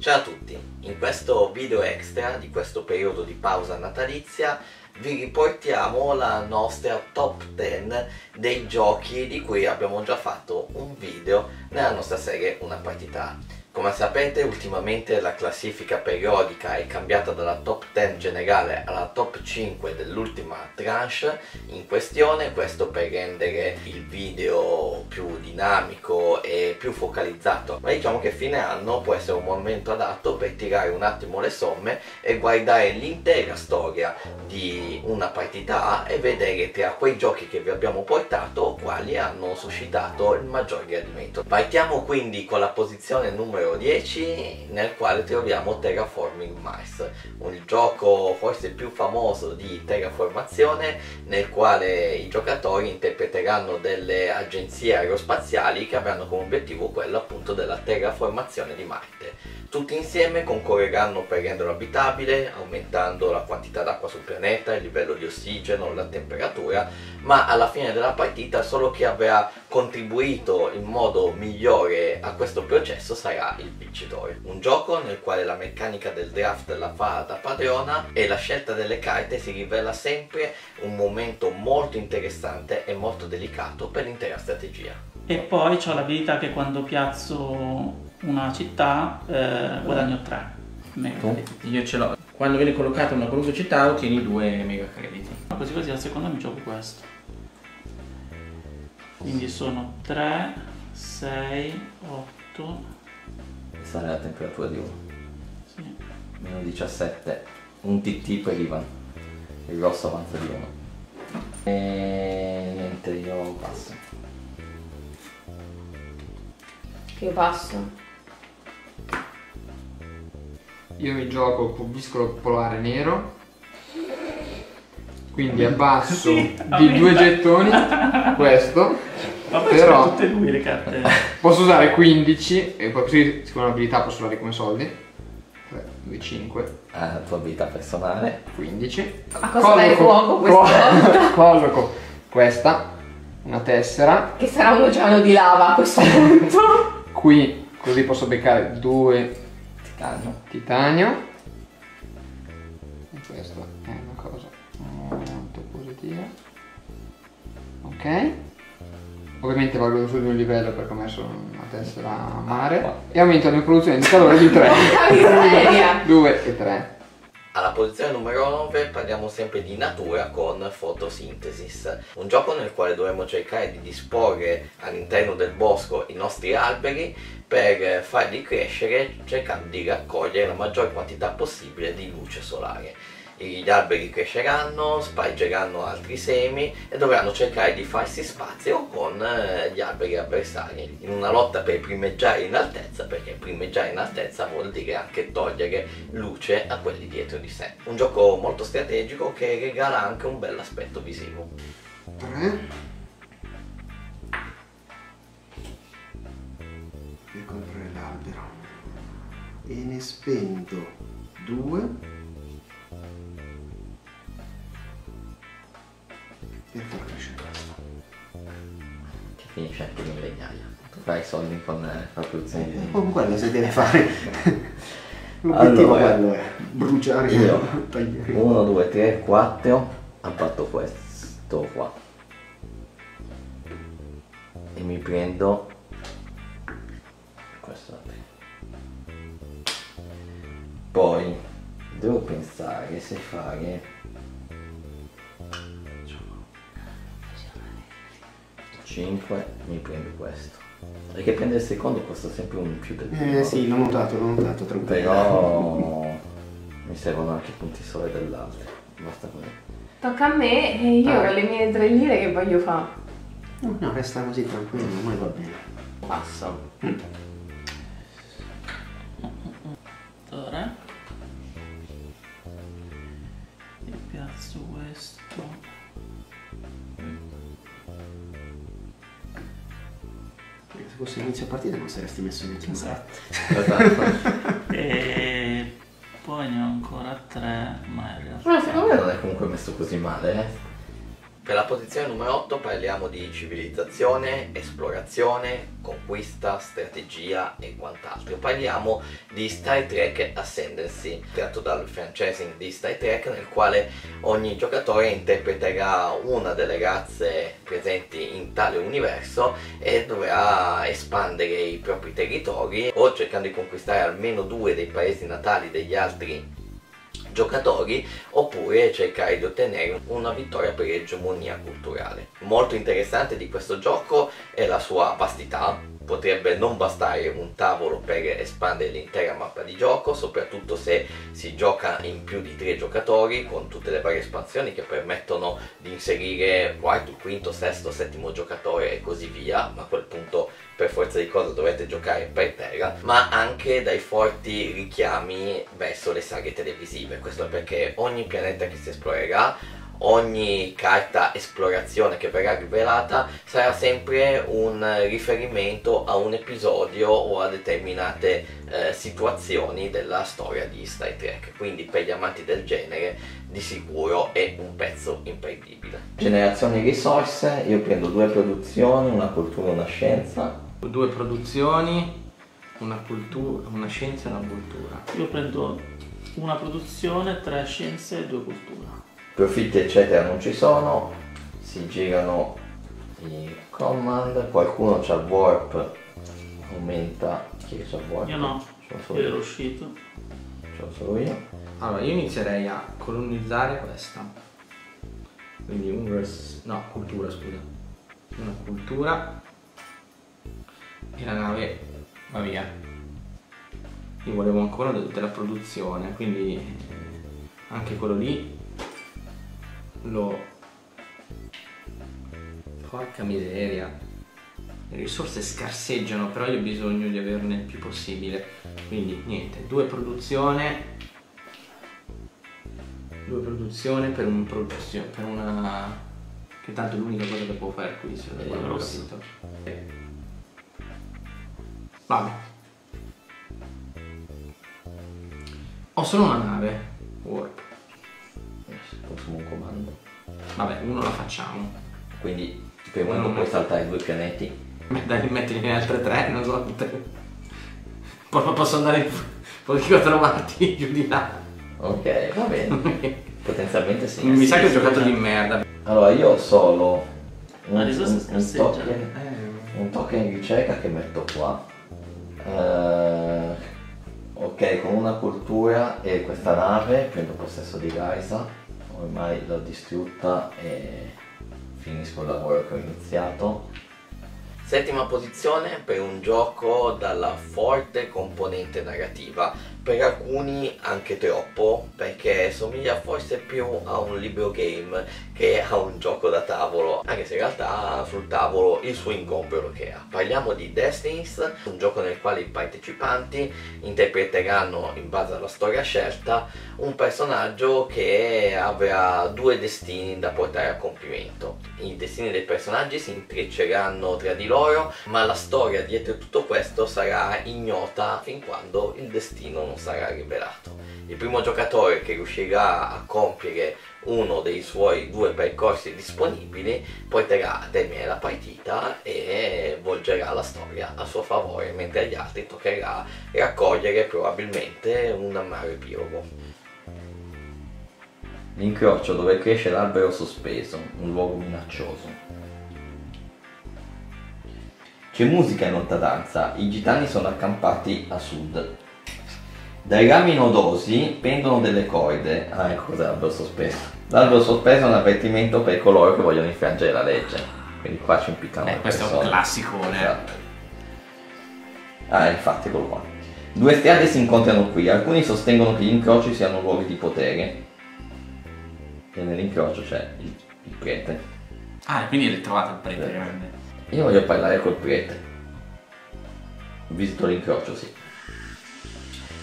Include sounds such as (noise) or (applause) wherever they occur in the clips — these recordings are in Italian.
Ciao a tutti, in questo video extra di questo periodo di pausa natalizia vi riportiamo la nostra top 10 dei giochi di cui abbiamo già fatto un video nella nostra serie Una partita come sapete ultimamente la classifica periodica è cambiata dalla top 10 generale alla top 5 dell'ultima tranche in questione, questo per rendere il video più dinamico e più focalizzato. Ma diciamo che fine anno può essere un momento adatto per tirare un attimo le somme e guardare l'intera storia di una partita A e vedere tra quei giochi che vi abbiamo portato quali hanno suscitato il maggior gradimento. Partiamo quindi con la posizione numero numero 10 nel quale troviamo Terraforming Mars, un gioco forse più famoso di terraformazione nel quale i giocatori interpreteranno delle agenzie aerospaziali che avranno come obiettivo quello appunto della terraformazione di Marte. Tutti insieme concorreranno per renderlo abitabile, aumentando la quantità d'acqua sul pianeta, il livello di ossigeno, la temperatura, ma alla fine della partita solo chi avrà contribuito in modo migliore a questo processo sarà il vincitore. Un gioco nel quale la meccanica del draft la fa da padrona e la scelta delle carte si rivela sempre un momento molto interessante e molto delicato per l'intera strategia. E poi ho l'abilità che quando piazzo una città eh, guadagno 3 mega crediti. Io ce l'ho. Quando viene collocata una qualunque città ottieni 2 mega crediti. Così così al secondo mi gioco questo. Quindi sono 3, 6, 8. Questa è la temperatura di 1. Sì. Meno 17. Un TT per Ivan. Il rosso avanza di 1. E niente, io passo. Io passo. io mi gioco il pubiscolo polare nero quindi abbasso sì, di due gettoni (laughs) questo. Ma però tutte lui le carte. (laughs) posso usare 15 e poi così siccome un'abilità posso usare come soldi. 3, 2, 5 ah, la tua abilità personale. 15 a cosa dai fuoco questa (laughs) colloco questa una tessera. Che sarà un oceano di lava a questo punto. Qui così posso beccare due titanio. titanio. E questa è positiva. Ok. Ovviamente valgo su di un livello perché ho messo una tessera a mare e aumento la mia produzione di calore di 3. 2 (laughs) e 3. Alla posizione numero 9 parliamo sempre di natura con Photosynthesis, un gioco nel quale dovremo cercare di disporre all'interno del bosco i nostri alberi per farli crescere cercando di raccogliere la maggior quantità possibile di luce solare gli alberi cresceranno, spargeranno altri semi e dovranno cercare di farsi spazio con eh, gli alberi avversari in una lotta per primeggiare in altezza perché primeggiare in altezza vuol dire anche togliere luce a quelli dietro di sé. Un gioco molto strategico che regala anche un bel aspetto visivo. 3 ricoprire l'albero e ne spendo 2 per far crescere questo. Che finisce anche in legnaia. Tu fai soldi con eh, la produzione di... Eh, con quello si deve fare. (laughs) L'obiettivo allora, quello è bruciare io 1, 2, 3, 4 ho fatto questo qua e mi prendo questo poi devo pensare se fare 5 mi prendo questo. Perché prendere il secondo costa sempre un più del primo eh sì l'ho notato l'ho notato tranquillo però mi servono anche i punti sole dell'altro basta così. Tocca a me e io ah. ho le mie tre lire che voglio fare. No, no resta così tranquillo ormai va bene. Passo. Mm. allora. E piazzo questo fosse inizio partita non saresti messo dentro. Esatto. esatto. (laughs) e poi ne ho ancora tre, ma in realtà... Ma secondo me non è comunque messo così male, eh. Per la posizione numero 8 parliamo di civilizzazione, esplorazione, conquista, strategia e quant'altro. Parliamo di Star Trek Ascendancy, tratto dal franchising di Star Trek, nel quale ogni giocatore interpreterà una delle razze presenti in tale universo e dovrà espandere i propri territori o cercando di conquistare almeno due dei paesi natali degli altri giocatori oppure cercare di ottenere una vittoria per egemonia culturale. Molto interessante di questo gioco è la sua vastità, potrebbe non bastare un tavolo per espandere l'intera mappa di gioco, soprattutto se si gioca in più di tre giocatori con tutte le varie espansioni che permettono di inserire quarto, quinto, sesto, settimo giocatore e così via, ma a quel punto per forza di cosa dovete giocare per terra, ma anche dai forti richiami verso le saghe televisive. Questo perché ogni pianeta che si esplorerà ogni carta esplorazione che verrà rivelata sarà sempre un riferimento a un episodio o a determinate eh, situazioni della storia di Star Trek. Quindi per gli amanti del genere di sicuro è un pezzo imperdibile generazione risorse io prendo due produzioni una cultura e una scienza. Due produzioni una cultura una scienza e una cultura. Io prendo una produzione tre scienze e due cultura profitti eccetera non ci sono, si girano i command, qualcuno c'ha il warp, aumenta, chi c'ha il warp? Io no, io ero uscito. Ce l'ho solo io. Allora io inizierei a colonizzare questa. Quindi un res... no, cultura scusa. Una cultura e la nave va via. Io volevo ancora della produzione, quindi anche quello lì lo... Porca miseria. Le risorse scarseggiano, però io ho bisogno di averne il più possibile. Quindi niente, due produzione. Due produzione per un produzione. per una. Che tanto è l'unica cosa che può fare qui, se l'ho capito. Vabbè. Ho solo una nave. Warp consumo un comando. Vabbè, uno la facciamo. Quindi per momento puoi saltare due pianeti. Dai, mettili in altre tre, non so. Poi posso andare poi quattro trovati giù di là. Ok, va bene. (laughs) Potenzialmente sì. Mi sa che ho giocato di merda. Allora io ho solo un, un, un, token, eh. un token di ricerca che metto qua. Uh, ok, con una cultura e questa nave prendo possesso di Gaisa ormai l'ho distrutta e finisco il lavoro che ho iniziato. Settima posizione per un gioco dalla forte componente narrativa per alcuni anche troppo perché somiglia forse più a un libro game che a un gioco da tavolo. Anche se in realtà sul tavolo il suo ingombro lo crea parliamo di Destinies un gioco nel quale i partecipanti interpreteranno in base alla storia scelta un personaggio che avrà due destini da portare a compimento. I destini dei personaggi si intrecceranno tra di loro ma la storia dietro tutto questo sarà ignota fin quando il destino non sarà rivelato. Il primo giocatore che riuscirà a compiere uno dei suoi due percorsi disponibili porterà a termine la partita e volgerà la storia a suo favore, mentre agli altri toccherà raccogliere probabilmente un amaro epilogo. L'incrocio dove cresce l'albero sospeso, un luogo minaccioso. C'è musica in lontananza, i gitani sono accampati a sud. Dai rami nodosi pendono delle corde. Ah, ecco cos'è l'albero sospeso. L'albero sospeso è un avvertimento per coloro che vogliono infrangere la legge. Quindi qua ci impiccano eh, questo persone. è un classico, esatto. Ah, infatti, eccolo qua. Due strade si incontrano qui. Alcuni sostengono che gli incroci siano luoghi di potere. E nell'incrocio c'è il, il prete. Ah, quindi l'hai trovato il prete grande. Io voglio parlare col prete. Visito l'incrocio, sì.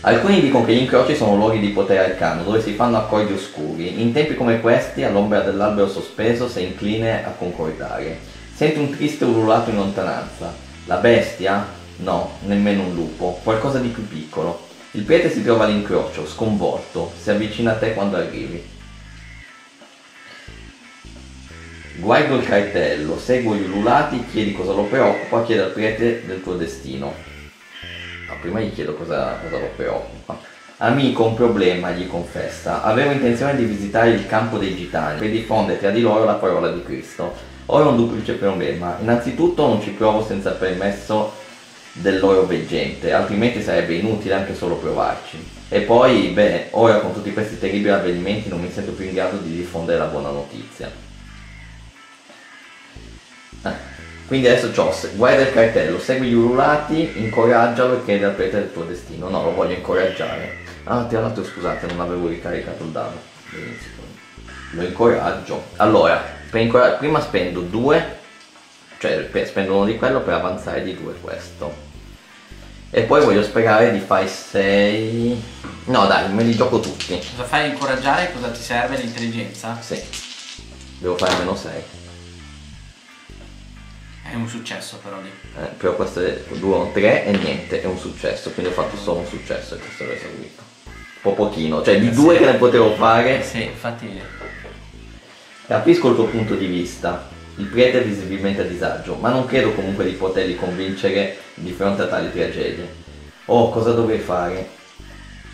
Alcuni dicono che gli incroci sono luoghi di potere arcano, dove si fanno accordi oscuri. In tempi come questi, all'ombra dell'albero sospeso, sei incline a concordare. Senti un triste ululato in lontananza. La bestia? No, nemmeno un lupo, qualcosa di più piccolo. Il prete si trova all'incrocio, sconvolto, si avvicina a te quando arrivi. Guardo il cartello, seguo gli ululati, chiedi cosa lo preoccupa, chiedi al prete del tuo destino. No, prima gli chiedo cosa, cosa lo preoccupa. Amico, un problema, gli confessa. Avevo intenzione di visitare il campo dei gitani per diffondere tra di loro la parola di Cristo. Ora ho un duplice problema. Innanzitutto non ci provo senza permesso del loro veggente, altrimenti sarebbe inutile anche solo provarci. E poi, beh, ora con tutti questi terribili avvenimenti non mi sento più in grado di diffondere la buona notizia. Quindi adesso se- guarda il cartello, segui gli ululati, incoraggialo e chiedi al prete del tuo destino. No, lo voglio incoraggiare. Ah, tra l'altro scusate, non avevo ricaricato il dado. Lo incoraggio. Allora, per incora- prima spendo due, cioè per- spendo uno di quello per avanzare di due questo. E poi voglio sperare di fare 6. No dai, me li gioco tutti. Cosa fai incoraggiare? Cosa ti serve l'intelligenza? Sì. Devo fare meno 6. È un successo però lì. Eh, però questo è 2 3 e niente, è un successo, quindi ho fatto solo un successo e questo l'ho eseguito. Un po' pochino, cioè di due che ne potevo fare, Sì, infatti. capisco il tuo punto di vista. Il prete è visibilmente a disagio, ma non credo comunque di poterli convincere di fronte a tali tragedie. Oh, cosa dovrei fare?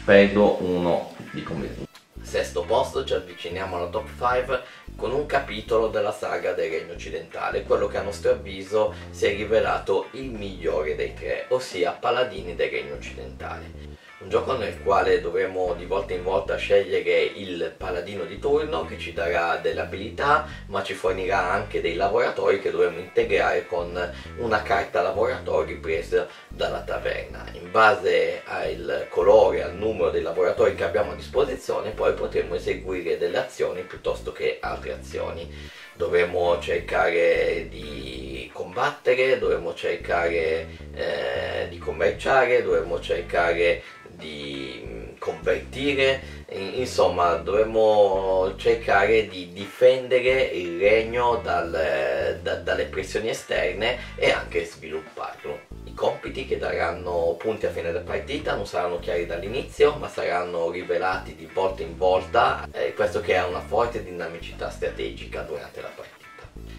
Perdo uno di convinzione. Sesto posto, ci avviciniamo alla top 5 con un capitolo della saga del Regno Occidentale, quello che a nostro avviso si è rivelato il migliore dei tre, ossia Paladini del Regno Occidentale. Un gioco nel quale dovremo di volta in volta scegliere il paladino di turno che ci darà delle abilità, ma ci fornirà anche dei lavoratori che dovremo integrare con una carta lavoratori presa dalla taverna. In base al colore, al numero dei lavoratori che abbiamo a disposizione, poi potremo eseguire delle azioni piuttosto che altre azioni. Dovremo cercare di combattere, dovremo cercare eh, di commerciare, dovremo cercare di mh, convertire, in- insomma dovremmo cercare di difendere il regno dal- da- dalle pressioni esterne e anche svilupparlo. I compiti che daranno punti a fine della partita non saranno chiari dall'inizio, ma saranno rivelati di volta in volta, eh, questo che ha una forte dinamicità strategica durante la partita.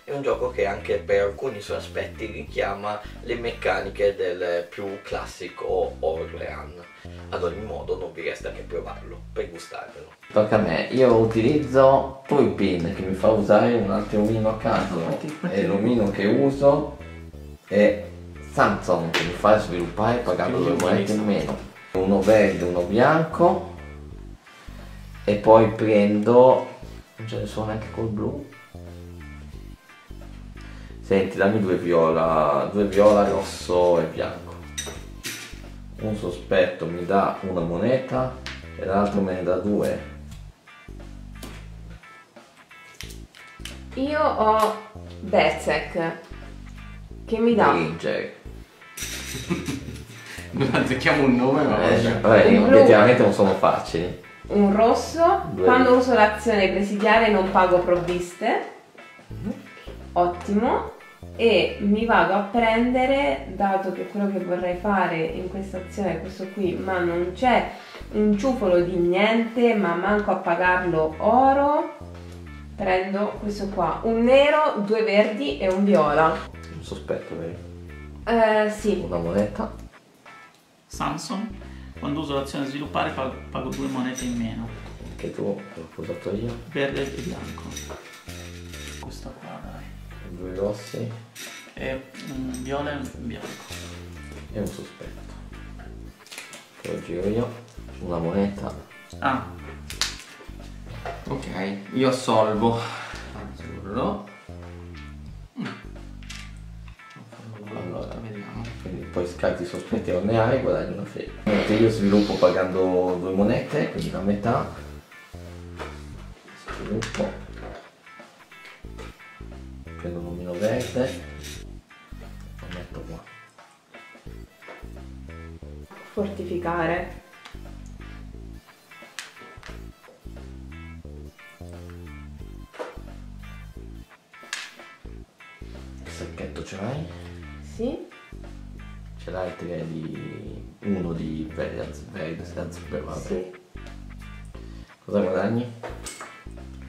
È un gioco che anche per alcuni suoi aspetti richiama le meccaniche del più classico Orlean. Ad ogni modo non vi resta che provarlo per gustarvelo. Tocca a me, io utilizzo Turpin che mi fa usare un altro omino a caso e l'omino che uso è Samson che mi fa sviluppare pagando due monete in meno. Uno verde, uno bianco e poi prendo... non ce ne sono neanche col blu. Senti, dammi due viola, due viola, rosso e bianco. Un sospetto mi dà una moneta e l'altro me ne dà due. Io ho Bezek che mi dà Ranger. Non azzecchiamo un nome, ma Eh, vabbè. vabbè, Il blu. obiettivamente non sono facili. un rosso. Due. Quando uso l'azione presidiare non pago provviste. Ottimo. E mi vado a prendere, dato che quello che vorrei fare in questa azione è questo qui, ma non c'è un ciufolo di niente, ma manco a pagarlo oro. Prendo questo qua, un nero, due verdi e un viola. Un sospetto, vero? Eh, sì, Una moneta. Samson, quando uso l'azione sviluppare pago, pago due monete in meno, Che tu l'ho usato io. verde e bianco. Questo qua dai. Due rossi E un viola e un bianco. e un sospetto. Che lo giro io. Una moneta. Ah, Ok, io assolvo. Azzurro. Quindi poi scarti sospetti ne hai, guadagni una fede. Mentre io sviluppo pagando due monete, quindi la metà. Sviluppo. Prendo un omino verde. Lo metto qua. fortificare. Il sacchetto ce l'hai? Sì. Ce l'hai tre di... uno di anzi vabbè. Sì. Cosa guadagni?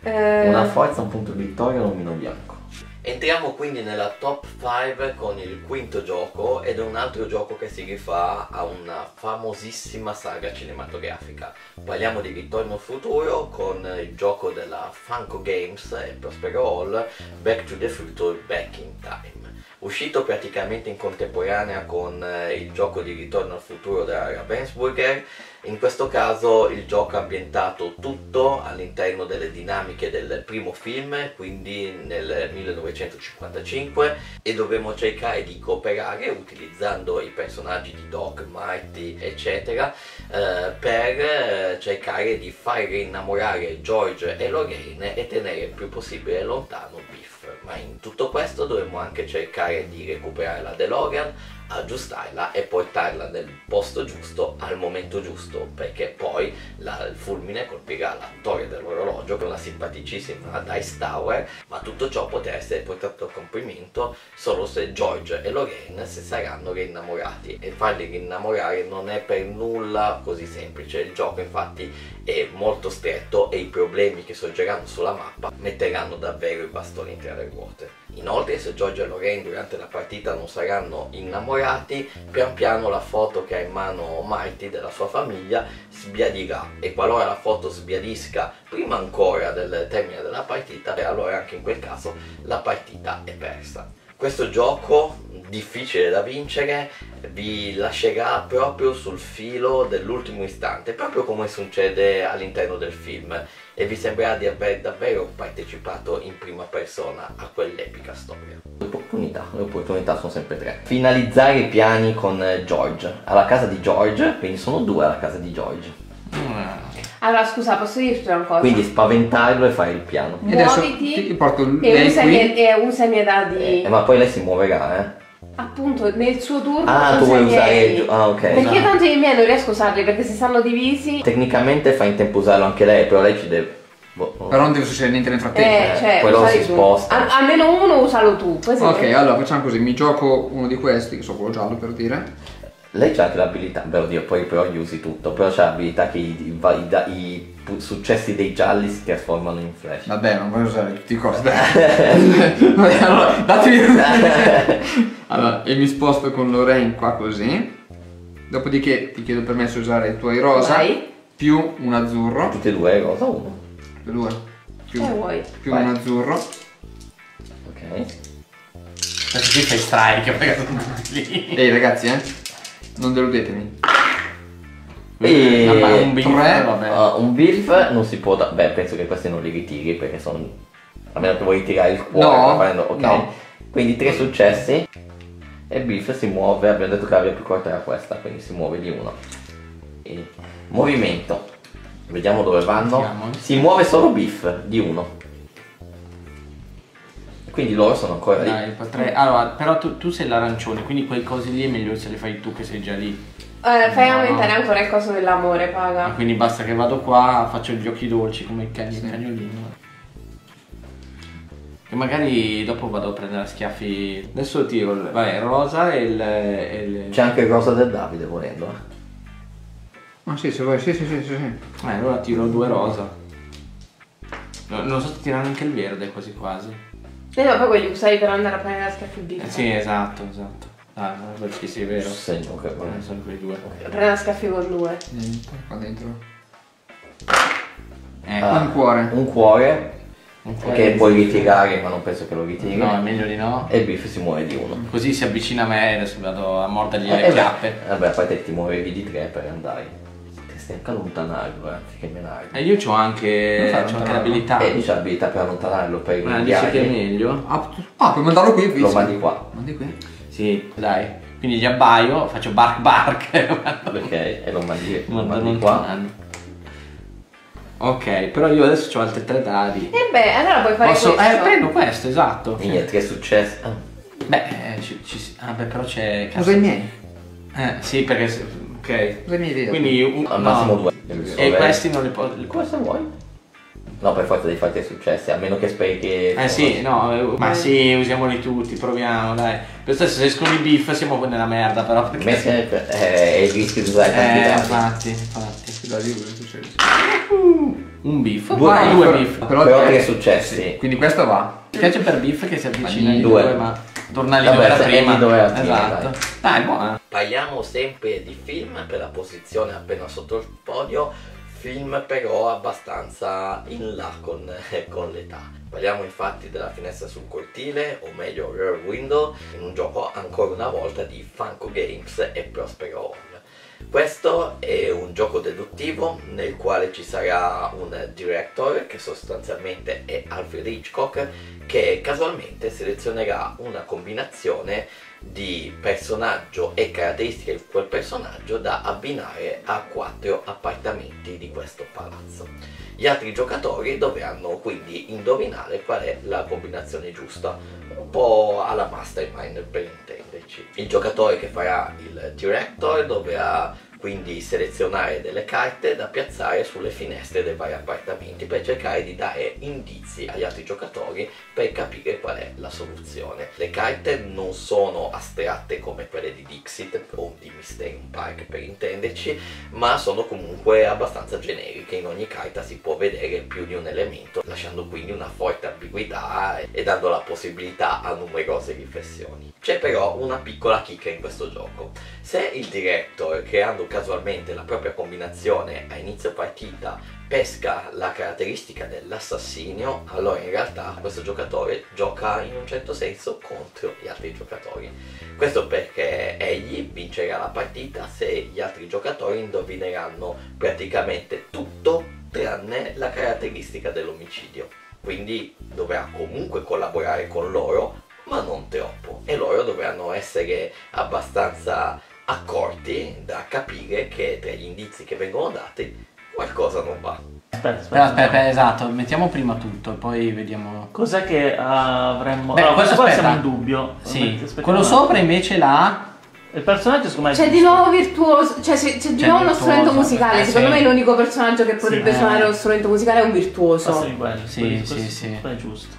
Eh, Una forza, un punto di vittoria e un omino bianco. Entriamo quindi nella top 5 con il quinto gioco ed è un altro gioco che si rifà a una famosissima saga cinematografica. Parliamo di Ritorno al futuro con il gioco della Funko Games e Prospero Hall Back to the Future Back in Time uscito praticamente in contemporanea con eh, il gioco di Ritorno al futuro della Ravensburger. In questo caso il gioco è ambientato tutto all'interno delle dinamiche del primo film, quindi nel 1955, e dovremo cercare di cooperare utilizzando i personaggi di Doc, Marty, eccetera, eh, per eh, cercare di far rinnamorare George e Lorraine e tenere il più possibile lontano Biff ma in tutto questo dovremmo anche cercare di recuperare la DeLorean, aggiustarla e portarla nel posto giusto al momento giusto perché poi la, il fulmine colpirà la torre dell'orologio è una simpaticissima Dice Tower ma tutto ciò potrà essere portato a compimento solo se George e Lorraine si saranno rinnamorati. E farli rinnamorare non è per nulla così semplice. Il gioco infatti è molto stretto e i problemi che sorgeranno sulla mappa metteranno davvero i bastoni tra le ruote Inoltre se Giorgio e Lorraine durante la partita non saranno innamorati, pian piano la foto che ha in mano Marty della sua famiglia sbiadirà e qualora la foto sbiadisca prima ancora del termine della partita, allora anche in quel caso la partita è persa. Questo gioco difficile da vincere vi lascerà proprio sul filo dell'ultimo istante, proprio come succede all'interno del film e vi sembrerà di aver davvero partecipato in prima persona a quell'epica storia. Le opportunità, le opportunità sono sempre tre. Finalizzare i piani con George, alla casa di George, quindi sono due alla casa di George. Mm. Allora scusa, posso dirti una cosa? Quindi spaventarlo e fare il piano. E adesso ti, ti porto e usami, e usami di... Eh, ma poi lei si muoverà, eh? Appunto, nel suo turno. Ah, tu vuoi usare. Ah, ok. Perché esatto. tanto i miei non riesco a usarli perché si stanno divisi. Tecnicamente fa in tempo usarlo anche lei, però lei ci deve. Boh, Però non deve succedere niente nel frattempo. Eh, eh. cioè, quello si sposta. Al, almeno uno usalo tu. ok, allora facciamo così: mi gioco uno di questi, che so quello giallo per dire. Lei c'ha anche l'abilità, beh oddio, poi però gli usi tutto, però c'ha l'abilità che i, i, i, i, successi dei gialli si trasformano in flash. Vabbè, non voglio usare tutti i costi. (laughs) allora, datemi... (laughs) allora, e mi sposto con Lorraine qua così. Dopodiché ti chiedo permesso di usare i tuoi rosa Vai. più un azzurro. Tutti e due rosa uno? Tutti e due. Più, eh, più un azzurro. Ok. Adesso qui fai strike perché sono tutti lì. Ehi ragazzi, eh. Non deludetemi. E un beef, uh, un beef non si può da- beh penso che questi non li ritiri perché sono a meno che vuoi ritirare il cuore no, facendo... ok. no. quindi tre successi e beef si muove abbiamo detto che la via più corta era questa quindi si muove di uno. E movimento. Vediamo dove vanno. Si muove solo beef di uno quindi loro sono ancora lì. Dai, potrei... Allora, però tu, tu sei l'arancione, quindi quei cosi lì è meglio se li fai tu che sei già lì. Eh, fai no, aumentare no. ancora il coso dell'amore, paga. quindi basta che vado qua, faccio gli occhi dolci come il cagn- sì. cagnolino. E magari dopo vado a prendere a schiaffi. Adesso tiro il vai, rosa e il, e il. C'è anche il rosa del Davide volendo. Eh. Ah sì, se vuoi, sì, sì, sì, sì. Eh, allora tiro due rosa. No, non so se tirare anche il verde quasi quasi. E no, poi quelli usai per andare a prendere la. Eh, sì, esatto, esatto. Ah, perché sì, è vero. Segno che eh, sono quei due. Okay. Prendere la schiaffi con due. Niente, qua dentro. Eh, ah, un cuore. Un cuore. Un cuore che puoi ritirare, ma non penso che lo ritiri. No, è meglio di no. E il biff si muove di uno. Così si avvicina a me e adesso vado a mordergli eh, le chiappe. Vabbè, poi te ti muovevi di tre per andare stai anche allontanarlo, eh, anziché menarlo. E io ho anche, c'ho anche l'abilità. Eh, c'è l'abilità per allontanarlo, per Ma dici che è meglio? Ah, ah, puoi mandarlo qui? Lo mandi qua. Mandi qui? Sì, dai. Quindi gli abbaio, faccio bark bark. (laughs) ok, e lo mandi, lo mandi qua. Ok, però io adesso ho altri tre dadi. E beh, allora puoi fare Posso... questo. Eh, prendo questo, esatto. E niente, che è successo? Ah. Beh, eh, ci, ci... Ah, beh, però c'è... Usa i miei. Eh, sì, perché Ok. Cosa mi vedi? Quindi un, al massimo no. due. E questi non li puoi. Cosa vuoi? No, per forza devi farti successi, a meno che speri che. Eh sì, no, eh, ma sì, usiamoli tutti, proviamo, dai. Per stesso se escono i beef siamo nella merda, però. Perché... Me è, è il rischio di usare tanti eh, infatti, infatti. Dà di cosa succede? Un beef. Due Vai, due beef. Però tre successi. Sì, Quindi questo va. Mi piace per beef che si avvicina ai Due. due, ma torna lì Vabbè, dove era prima. dove era esatto. Dai, buono. Parliamo sempre di film per la posizione appena sotto il podio, film però abbastanza in là con, con l'età. Parliamo infatti della finestra sul cortile, o meglio Rear Window, in un gioco ancora una volta di Funko Games e Prospero Hall. Questo è un gioco deduttivo nel quale ci sarà un director che sostanzialmente è Alfred Hitchcock che casualmente selezionerà una combinazione di personaggio e caratteristiche di quel personaggio da abbinare a quattro appartamenti di questo palazzo. Gli altri giocatori dovranno quindi indovinare qual è la combinazione giusta, un po' alla mastermind per intenderci. Il giocatore che farà il director dovrà quindi selezionare delle carte da piazzare sulle finestre dei vari appartamenti per cercare di dare indizi agli altri giocatori per capire qual è la soluzione. Le carte non sono astratte come quelle di Dixit o di Mysterium Park per intenderci, ma sono comunque abbastanza generiche. In ogni carta si può vedere più di un elemento, lasciando quindi una forte ambiguità e dando la possibilità a numerose riflessioni. C'è però una piccola chicca in questo gioco. Se il director, creando casualmente la propria combinazione a inizio partita, pesca la caratteristica dell'assassinio, allora in realtà questo giocatore gioca in un certo senso contro gli altri giocatori. Questo perché egli vincerà la partita se gli altri giocatori indovineranno praticamente tutto tranne la caratteristica dell'omicidio. Quindi dovrà comunque collaborare con loro, ma non troppo. E loro dovranno essere abbastanza accorti da capire che tra gli indizi che vengono dati qualcosa non va. Aspetta, aspetta. Aspetta, esatto, mettiamo prima tutto e poi vediamo. Cos'è che avremmo... Beh, allora, questo qua aspetta. siamo in dubbio. Sì, quello sopra invece l'ha. Il personaggio secondo me è C'è di nuovo virtuoso, cioè c'è, c'è di nuovo uno strumento musicale. eh, Secondo sì. me l'unico personaggio che potrebbe eh. suonare lo strumento musicale è un Passa virtuoso. di quello. Sì, questo, sì, questo sì. è giusto.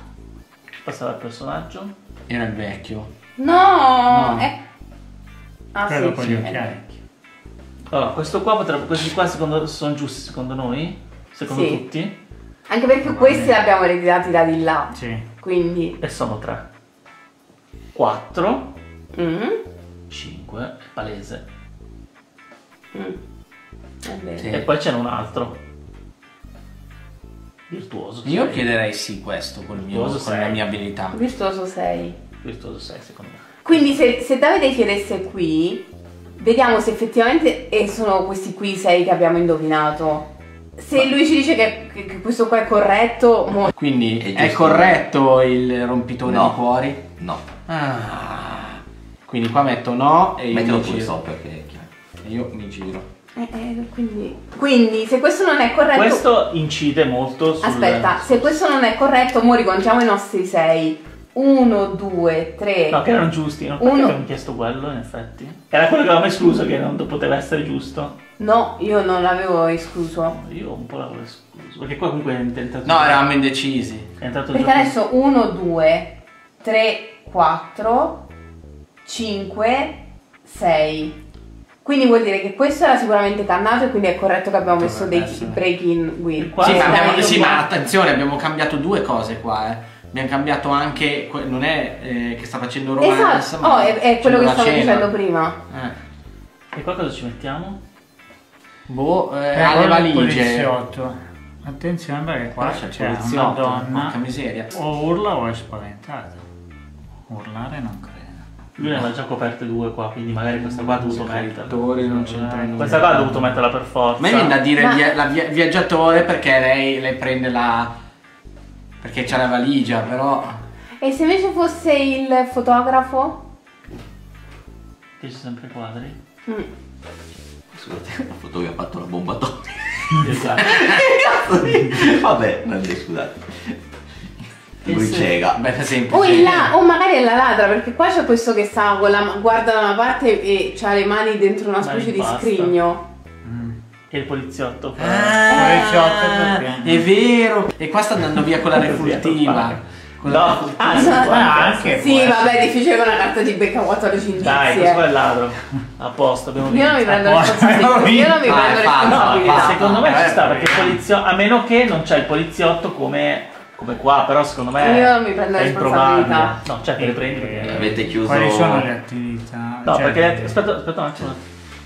Passare al personaggio. Era il vecchio. No, No. è... Ah Quello sì, con sì, gli è- occhiali. Allora, questo qua potrebbe. Questi qua secondo, sono giusti secondo noi? Secondo Sì. tutti? Anche perché questi li abbiamo ereditati da di là. Sì. Quindi... E sono tre. 4, Mm, 5, è palese. mm. Sì. E poi c'è un altro. Virtuoso. Io sei. chiederei sì questo con, il mio- Virtuoso con la sei. mia abilità. Virtuoso 6. Virtuoso 6 secondo me. Quindi se, se Davide chiedesse qui, vediamo se effettivamente eh, sono questi qui i 6 che abbiamo indovinato. Se lui ci dice che, che- che questo qua è corretto, mo- Quindi È è, corretto il rompitore No. di cuori? No, Ah. Quindi qua metto no e io mettilo mi giro. sopra che è chiaro. E io mi giro. eh, eh, quindi, quindi se questo non è corretto... Questo incide molto sul. Aspetta, se questo non è corretto, mo ricontiamo i nostri 6. 1, 2, 3. No, che erano giusti, no? Perché Uno. abbiamo chiesto quello, in effetti? Era quello che avevamo escluso, che non poteva essere giusto. No, io non l'avevo escluso. Io un po' l'avevo escluso. Perché qua comunque è entrato. No, eravamo indecisi. È entrato Perché gioco- adesso 1, 2, 3, 4, 5, 6. Quindi vuol dire che questo era sicuramente cannato e quindi è corretto che abbiamo messo dei break in win. Sì, abbiamo- sì, ma attenzione, abbiamo cambiato due cose qua, eh. Abbiamo cambiato anche. Non è eh, che sta facendo romance, Esatto, ma oh, è, è quello che stavo cena. dicendo prima. Eh. E qua cosa ci mettiamo? Boh, eh, Eh, alle valigie. Attenzione perché qua c'è c'è una donna. Porca miseria. O urla o è spaventata. Urlare non credo. Lui ne aveva già coperte due qua, quindi magari questa qua ha dovuto metterla. Viaggiatori non c'entra nulla. Questa qua ha dovuto metterla per forza. A me viene da dire Ma- via- la via- viaggiatore perché lei, lei prende la. Perché c'ha la valigia, però. E se invece fosse il fotografo? Che c'è sempre quadri. Mm. Scusate, la foto che ha fatto la bomba atomica. Esatto. (laughs) Cazzo di... Vabbè, non è scusate. Lui c'era. Beh, per esempio. O se- in là, o magari è la ladra, perché qua c'è questo che sta con la, guarda da una parte e ha le mani dentro una specie di basta. Scrigno. e il poliziotto fa... Ah, Poliziotto è vero! E qua sta andando via con la (laughs) refurtiva. totale. No, ah, sì, Ah, può anche. Sì, essere. vabbè, è difficile con una carta di becca 14 indizi. Dai, eh. questo è il ladro. A posto, abbiamo Io non mi vinto. prendo Ah, poi- responsabilità. Io non mi Ah, prendo è No, responsabilità. secondo me ci Eh, sta perché il poliziotto, a meno che non c'è il poliziotto come, come qua, però secondo me Io non mi prendo è improbabile. No, certo le prendi perché... Avete chiuso... Quali sono le attività? No, Cioè, perché aspetta, aspetta un attimo.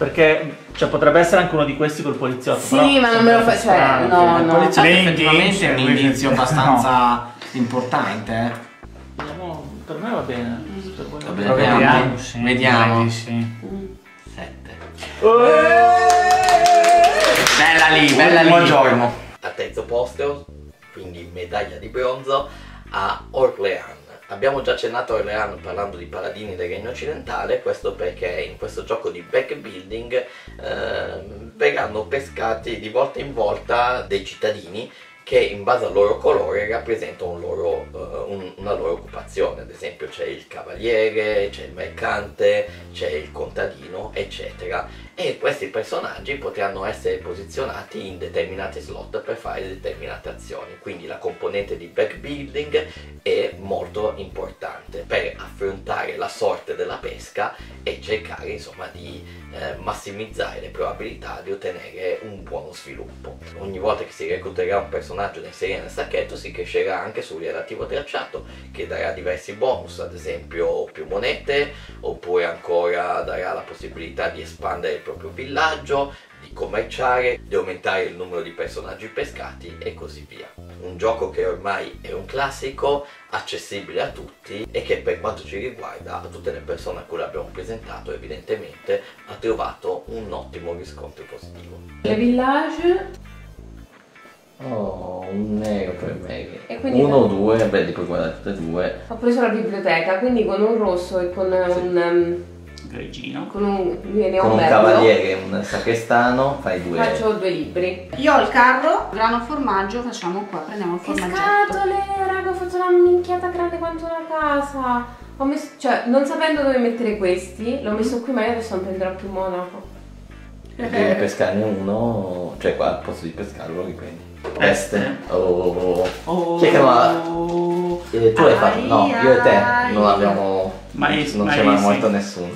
Perché cioè, potrebbe essere anche uno di questi col poliziotto. Sì, però ma non me lo fa- cioè, no. Il no. poliziotto Le effettivamente è un indizio abbastanza importante. eh. Vediamo, per me va bene. Va Va bene. bene. Vediamo, sì, Vediamo. sì. Sette. Bella lì, bella lì. Buongiorno. A terzo posto, quindi medaglia di bronzo, a Orleans. Abbiamo già accennato a Orleans parlando di paladini del regno occidentale, questo perché in questo gioco di backbuilding ehm, verranno pescati di volta in volta dei cittadini che in base al loro colore rappresentano un loro, eh, un- una loro occupazione, ad esempio c'è il cavaliere, c'è il mercante, c'è il contadino, eccetera. E questi personaggi potranno essere posizionati in determinati slot per fare determinate azioni, quindi la componente di backbuilding è molto importante per affrontare la sorte della pesca e cercare insomma di eh, massimizzare le probabilità di ottenere un buono sviluppo. Ogni volta che si recluterà un personaggio da inserire nel sacchetto si crescerà anche sul relativo tracciato che darà diversi bonus, ad esempio più monete oppure ancora darà la possibilità di espandere il proprio villaggio, di commerciare, di aumentare il numero di personaggi pescati e così via. Un gioco che ormai è un classico, accessibile a tutti e che per quanto ci riguarda a tutte le persone a cui l'abbiamo presentato evidentemente ha trovato un ottimo riscontro positivo. Le village Oh, un nero per me. E quindi- Uno o due, beh, li puoi guardare tutte e due. ho preso la biblioteca, quindi con un rosso e con un, um, Grigino. con un viene Con un un cavaliere e un sacrestano fai due. faccio due libri. Io ho il carro, grano formaggio, facciamo qua, prendiamo il Che formaggetto. scatole, raga, ho fatto una minchiata grande quanto una casa. Ho messo, cioè, non sapendo dove mettere questi, l'ho messo qui, ma io adesso non prenderò più Monaco. Devi pescarne uno, cioè qua al posto di pescarlo lo riprendi. Peste. Oh. Oh. Chi è che non ha- Eh, tu l'hai fatto? No, io e te non abbiamo. Mai- non c'è mai morto nessuno.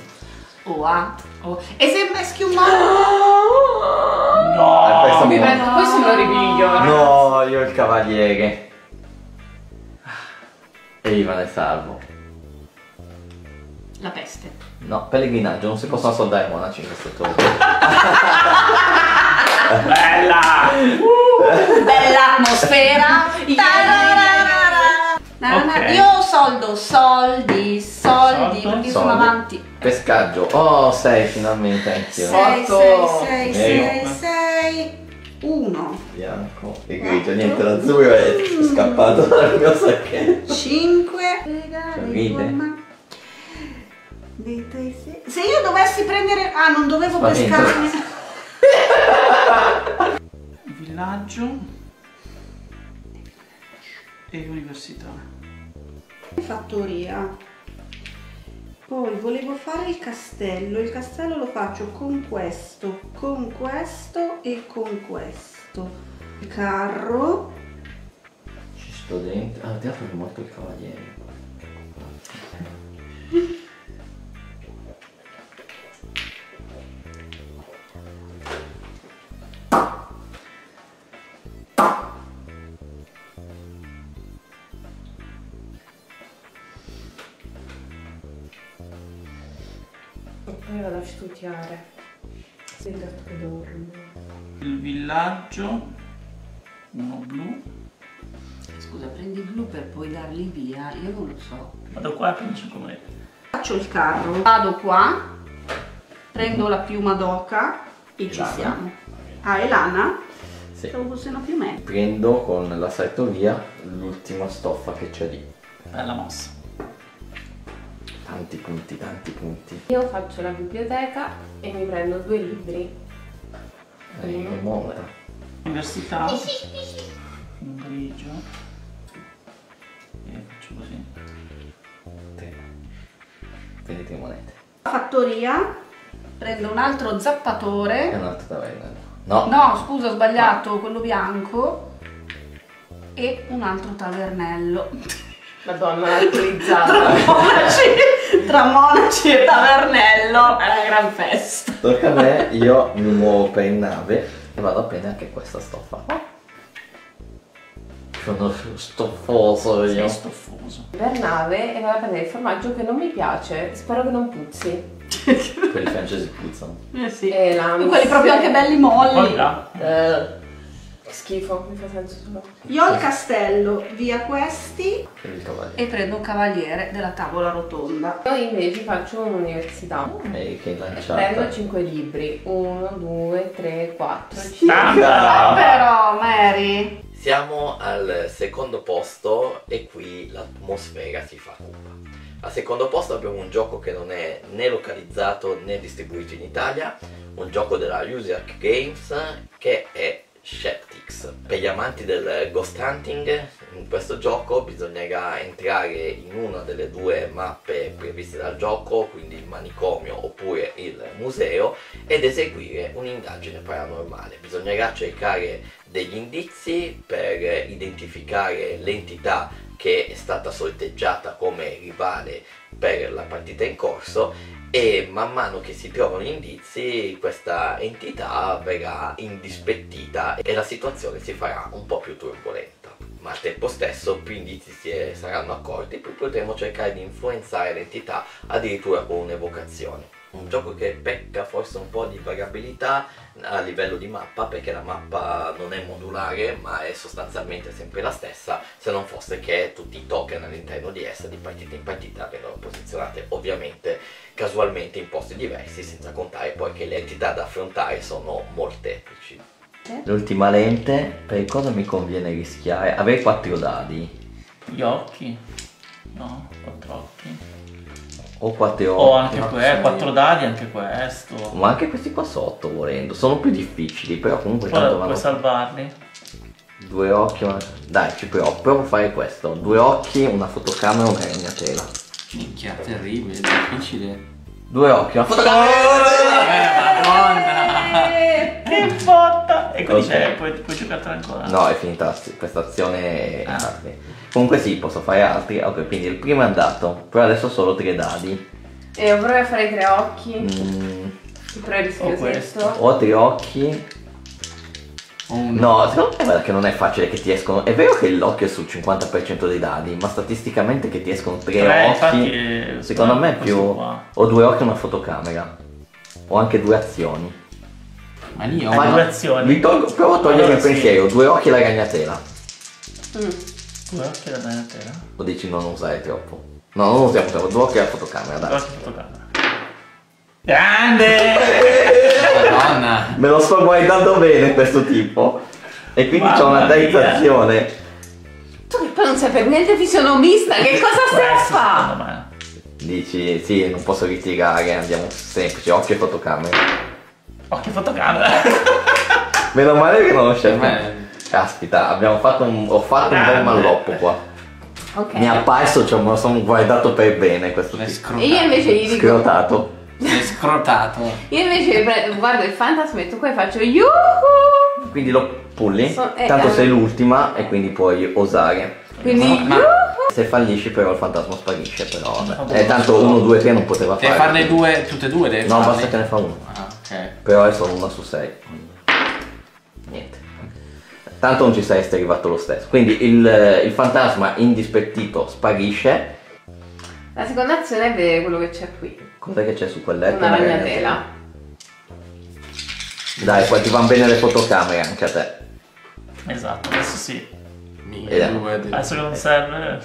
Oh, ah. Oh. E se meschi un monaco? Hai preso No! Mi prendo questo me lo ripiglio. No, io il cavaliere. E Ivan è salvo. La peste. No, pellegrinaggio, non si possono soldare i monaci in questo turno. (laughs) Bella! Bella atmosfera. Tararara. Ok. Io ho soldo, soldi, soldi, Soldo? perché sono Soldi. avanti. Pescaggio. Oh, sei finalmente anch'io. 6, 6, Otto. 6, Nero. 6, 6, 1, Bianco e grigio, niente, l'azzurro è scappato dal mio sacchetto. 5, Ride. Se io dovessi prendere... Ah, non dovevo Spavento. pescare... Villaggio e università. Fattoria. Poi volevo fare il castello. Il castello lo faccio con questo, con questo e con questo. Il carro. Ci sto dentro. Ah, che è morto il cavaliere. (laughs) Sei il gatto che dorme. Il villaggio, uno blu. Scusa, prendi il blu per poi darli via. Io non lo so. Vado qua e 5 monete. Faccio il carro. Vado qua. Prendo la piuma d'oca e ci Lana. siamo. Ah, e lana? Sì. Pensavo fosse una piumetta. Prendo con la sartoria l'ultima stoffa che c'è lì. Bella mossa. Tanti punti, tanti punti. Io faccio la biblioteca e mi prendo due libri. Eh, che monta. Università, un grigio. E faccio così. Tre. Vedete monete. Fattoria. Prendo un altro E zappatore. un'altra taverna. No. No, scusa, ho sbagliato, quello bianco. E un altro tavernello. Madonna, alcolizzata. monaci, tra monaci e tavernello è una gran festa. Tocca a me, io mi muovo per in nave e vado a prendere anche questa stoffa. Sono stoffoso io. Sei stoffoso. Per nave e vado a prendere il formaggio che non mi piace. Spero che non puzzi. Quelli francesi puzzano. Eh sì. E la E quelli proprio anche belli molli. Là. Eh, schifo, mi fa senso solo. Io ho il castello, via questi per il cavaliere. e prendo un cavaliere della tavola rotonda. Io invece faccio un'università. E che Prendo lanciata. 5 libri. 1, 2, 3, 4, 5. Ah, Però, Mary, Siamo al secondo posto e qui l'atmosfera si fa cupa. Al secondo posto abbiamo un gioco che non è né localizzato né distribuito in Italia, un gioco della Usiac Games che è Sheptics. Per gli amanti del ghost hunting, in questo gioco bisognerà entrare in una delle due mappe previste dal gioco, quindi il manicomio oppure il museo, ed eseguire un'indagine paranormale. Bisognerà cercare degli indizi per identificare l'entità che è stata sorteggiata come rivale per la partita in corso e man mano che si trovano indizi questa entità verrà indispettita e la situazione si farà un po' più turbolenta. Ma al tempo stesso più indizi si saranno accorti più potremo cercare di influenzare l'entità addirittura con un'evocazione un gioco che pecca forse un po' di variabilità a livello di mappa perché la mappa non è modulare ma è sostanzialmente sempre la stessa se non fosse che tutti i token all'interno di essa di partita in partita vengono posizionate ovviamente casualmente in posti diversi senza contare poi che le entità da affrontare sono molteplici l'ultima lente per cosa mi conviene rischiare avere quattro dadi Gli occhi. No, quattro occhi. O quattro O occhi anche questo, quattro dadi, anche questo. ma anche questi qua sotto volendo sono più difficili però comunque tanto Poi vanno puoi salvarli. Due occhi, una... dai ci provo, provo a fare questo. Due occhi, una fotocamera, una ragnatela. Minchia, terribile, difficile. Due occhi, una fotocamera. Eh, madonna! Che botta! E quindi Ok. c'è, puoi, puoi giocartela ancora. No, è finita questa azione. Ah. tardi. Comunque sì, posso fare altri. Ok, quindi il primo è andato, però adesso ho solo tre dadi. E io provo a fare tre occhi. Mm, Però il O questo. ho tre occhi. No, secondo me guarda che non è facile che ti escono. È vero che l'occhio è sul 50% dei dadi, ma statisticamente che ti escono tre Tre, occhi. infatti, eh, secondo me è più. qua. Ho due occhi e una fotocamera. Ho anche due azioni. Ma lì ho due azioni. Mi tolgo, provo a togliere Allora, il sì. pensiero, due occhi e la ragnatela. Mm. Due occhi da ragnatela. O dici non usare troppo? No, non usiamo troppo, due occhi e la fotocamera, Due dai. occhi fotocamera. Grande! Madonna! Me lo sto guardando bene questo tipo. E quindi c'ho una Mamma terza mia. azione. Tu che poi non sei per niente fisionomista, che cosa stai a fare? Dici, sì, non posso ritirare, andiamo semplice, occhi e fotocamera. Occhi fotocamera. Meno male che non ho scelto. Beh. Caspita, abbiamo fatto un, ho fatto un bel Grande. malloppo qua. Ok. Mi è apparso, cioè me lo sono guardato per bene questo tipo. E io invece gli dico. Scrotato. L'hai scrotato. Io invece guardo il fantasma e tu qua e faccio yuhu! Quindi lo pulli, So- eh, tanto eh. sei l'ultima e quindi puoi osare. Quindi Ma- yuhu! Se fallisci però il fantasma sparisce, però vabbè. Eh, tanto 1, 2, 3 non poteva Devi fare. farne due, tutte e due devi No, farne. basta che ne fa uno. Ah, ok. Però è solo una su 6. Niente. Tanto non ci saresti arrivato lo stesso. Quindi il, il fantasma indispettito sparisce. La seconda azione è vedere quello che c'è qui. Cos'è che c'è su quel letto? Una ragnatela. Dai, poi ti vanno bene le fotocamere anche a te. Esatto, adesso sì. Eh. di- Adesso che non serve.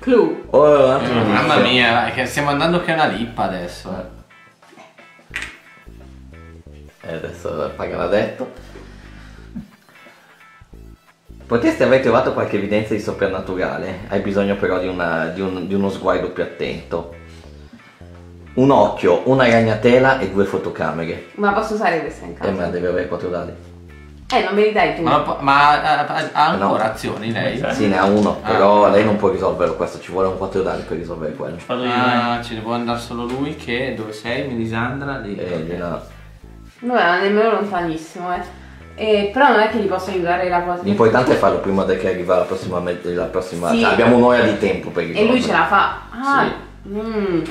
Clue. Oh, Eh, di Mamma mia, stiamo andando che è una lippa adesso. E adesso paga l'ha detto. Potresti aver trovato qualche evidenza di soprannaturale, hai bisogno però di, una- di un- di uno sguardo più attento. Un occhio, una ragnatela e due fotocamere. Ma posso usare questa in E caso? me ne deve avere quattro dadi. Eh, non me li dai tu. Ma, ma ha, ha- ha ancora No. azioni lei? Eh. Sì, ne ha uno, Ah. però lei non può risolverlo questo, ci vuole un quattro dadi per risolvere quello. Ah, ce ne può andare solo lui che dove sei? Melisandra? Lì. E lì là. Non è nemmeno lontanissimo, eh. E, però non è che gli posso aiutare la cosa. L'importante è farlo prima che arriva la prossima, la prossima Sì. cioè, abbiamo un'ora di tempo per E lui ce la fa. Ah, Sì. mm.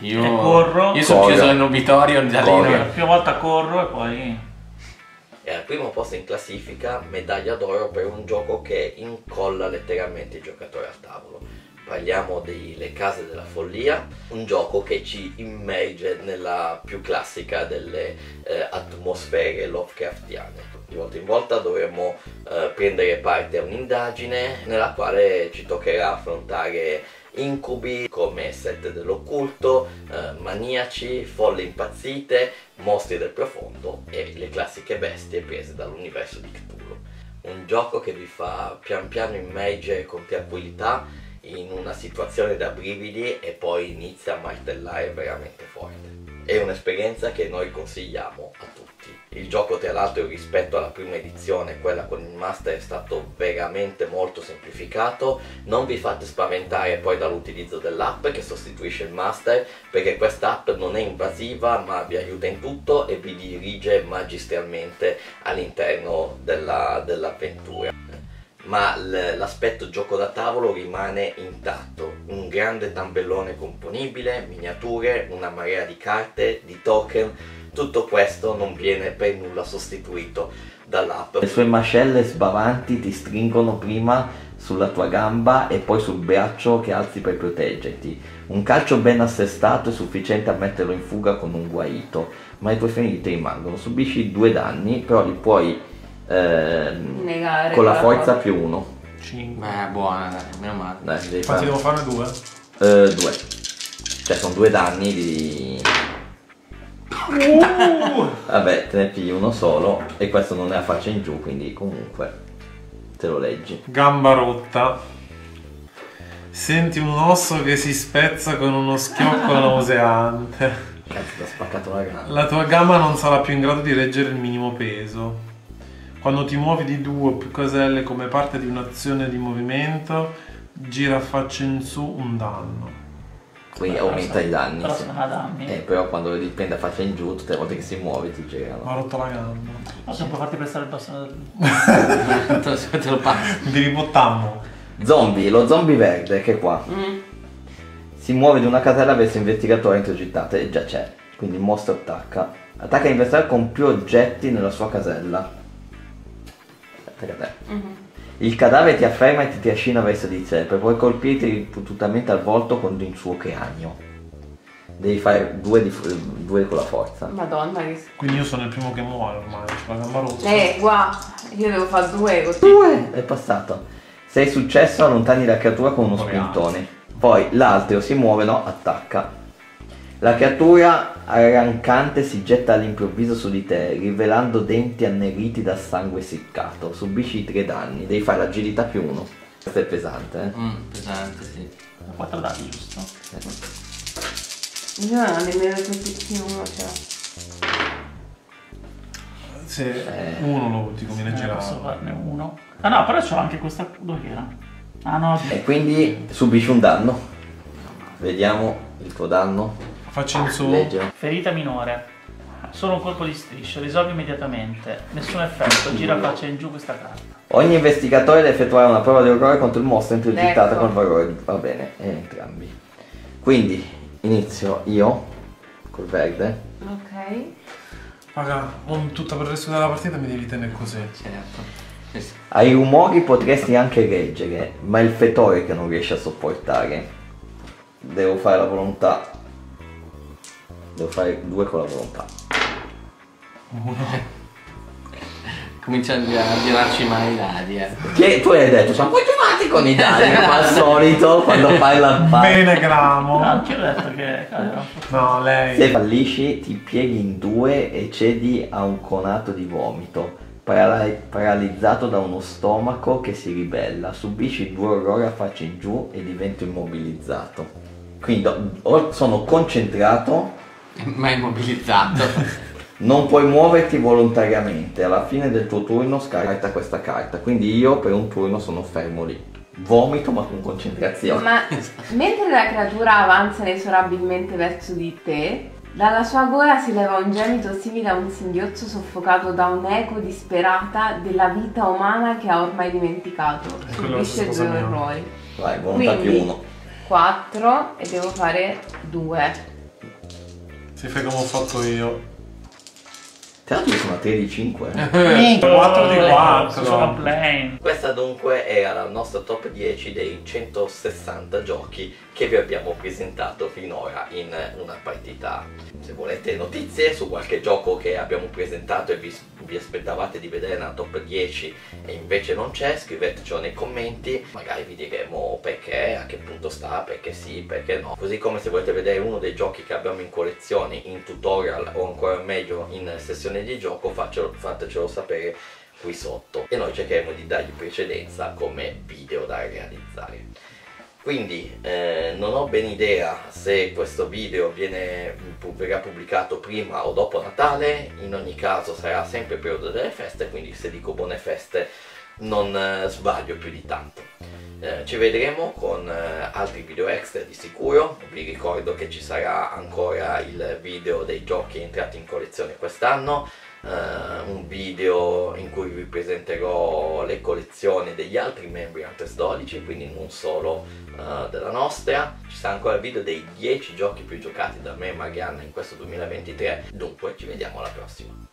Io, E corro. io sono chiuso nell'obitorio da lì. La prima volta corro e poi... È al primo posto in classifica, medaglia d'oro per un gioco che incolla letteralmente i giocatori al tavolo. Parliamo delle case della follia, un gioco che ci immerge nella più classica delle eh, atmosfere Lovecraftiane. Di volta in volta dovremo eh, prendere parte a un'indagine nella quale ci toccherà affrontare incubi come sette dell'occulto, eh, maniaci, folle impazzite, mostri del profondo e le classiche bestie prese dall'universo di Cthulhu. Un gioco che vi fa pian piano immergere con tranquillità in una situazione da brividi e poi inizia a martellare veramente forte. È un'esperienza che noi consigliamo a tutti. Il gioco tra l'altro rispetto alla prima edizione, quella con il master, è stato veramente molto semplificato. Non vi fate spaventare poi dall'utilizzo dell'app che sostituisce il master, perché questa app non è invasiva ma vi aiuta in tutto e vi dirige magistralmente all'interno della- dell'avventura ma l'aspetto gioco da tavolo rimane intatto. Un grande tabellone componibile, miniature, una marea di carte, di token, tutto questo non viene per nulla sostituito dall'app. Le sue mascelle sbavanti ti stringono prima sulla tua gamba e poi sul braccio che alzi per proteggerti. Un calcio ben assestato è sufficiente a metterlo in fuga con un guaito, ma i tuoi feriti rimangono. Subisci due danni, però li puoi Negare con la forza più uno. 5. Beh, buona, dai, meno male. Dai, devi Quanti fare devo farne due? eh, due. Cioè sono due danni di. Vabbè, te ne pigli uno solo e questo non è a faccia in giù, quindi comunque te lo leggi. Gamba rotta. Senti un osso che si spezza con uno schiocco (laughs) nauseante. Cazzo, ti ha spaccato la gamba. La tua gamba non sarà più in grado di reggere il minimo peso. Quando ti muovi di due o più caselle come parte di un'azione di movimento, gira a faccia in su un danno. Quindi Però aumenta se- i danni. Però sì. se non ha danni. Eh, però quando li prende a faccia in giù, tutte le volte che si muove ti Ho girano. rotto la gamba. Ma se non puoi farti prestare il bastone del... (laughs) te, lo, passo. Di ribottammo. Zombie, lo zombie verde che è qua. Mm. Si muove di una casella verso investigatore entro gittata e già c'è. Quindi il mostro attacca. Attacca l'investigatore con più oggetti nella sua casella. Te. Mhm. Il cadavere ti afferma e ti trascina verso di sé, per poi colpirti ripetutamente al volto con il suo cranio. Devi fare due, di, due con la forza. Madonna che... Quindi io sono il primo che muore ormai, ho la gamba rotta. Eh, guarda, io devo fare due così. Due! È passato. Se è successo allontani la creatura con uno spintone. Poi l'altro si muove, no? Attacca. La creatura arrancante si getta all'improvviso su di te, rivelando denti anneriti da sangue essiccato. Subisci tre danni, devi fare l'agilità più uno. Questo è pesante, eh? Mm, pesante, sì. 4 dati, giusto? Ho nemmeno il più uno, cioè. Se Eh. uno lo ti conviene Eh, posso farne uno. Ah no, però c'ho anche questa... Dove era? Ah no, E quindi subisci un danno. Vediamo il tuo danno. Faccio in su. Leggilo. ferita minore. Solo un colpo di striscio, risolvi immediatamente. Nessun effetto, gira faccia in giù questa carta. Ogni investigatore deve effettuare una prova di orrore contro il mostro entro gittata Ecco. con il valore di... Va bene, e entrambi. Quindi inizio io col verde. Ok. Raga, non tutta per il resto della partita mi devi tenere così. Certo. Sì, sì. Ai rumori potresti anche reggere, ma è il fetore che non riesce a sopportare. Devo fare la volontà. Devo fare due con la volontà. Comincia a gira- a girarci male i dadi, eh. Che tu hai detto, siamo fortunati con i dadi, come al solito, quando fai la (laughs) Bene, No, Gramo. anche io ho detto che... cavolo. No, lei. Se fallisci ti pieghi in due e cedi a un conato di vomito, paralizzato da uno stomaco che si ribella, subisci due orrori a faccia in giù e diventi immobilizzato. Quindi sono concentrato, Ma è immobilizzato. (laughs) non puoi muoverti volontariamente, alla fine del tuo turno scarta questa carta, quindi io per un turno sono fermo lì. Vomito ma con concentrazione. Ma mentre la creatura avanza inesorabilmente verso di te, Dalla sua gola si leva un gemito simile a un singhiozzo soffocato da un'eco disperata della vita umana che ha ormai dimenticato. Subisce due orrori. Vai, volontà più Quindi uno. 4 e devo fare 2. Si fai come ho fatto io. Tra l'altro sono a 3 di 5. 4 di 4. Sono plain. Questa dunque era la nostra top 10 dei 160 giochi che vi abbiamo presentato finora in una partita. Se volete notizie su qualche gioco che abbiamo presentato e vi, vi aspettavate di vedere nella top 10 e invece non c'è, scrivetecelo nei commenti, magari vi diremo perché, a che punto sta, perché sì, perché no. Così come se volete vedere uno dei giochi che abbiamo in collezione, in tutorial o ancora meglio in sessione di gioco, faccelo- fatecelo sapere qui sotto e noi cercheremo di dargli precedenza come video da realizzare. Quindi eh, non ho ben idea se questo video viene, pu- verrà pubblicato prima o dopo Natale, in ogni caso sarà sempre periodo delle feste, quindi se dico buone feste non eh, sbaglio più di tanto. Eh, ci vedremo con eh, altri video extra di sicuro, vi ricordo che ci sarà ancora il video dei giochi entrati in collezione quest'anno, eh, un video in cui vi presenterò le collezioni degli altri membri Hunters 12, quindi non solo eh, della nostra. Ci sarà ancora il video dei 10 giochi più giocati da me e Marianna in questo 2023. Dunque, ci vediamo alla prossima.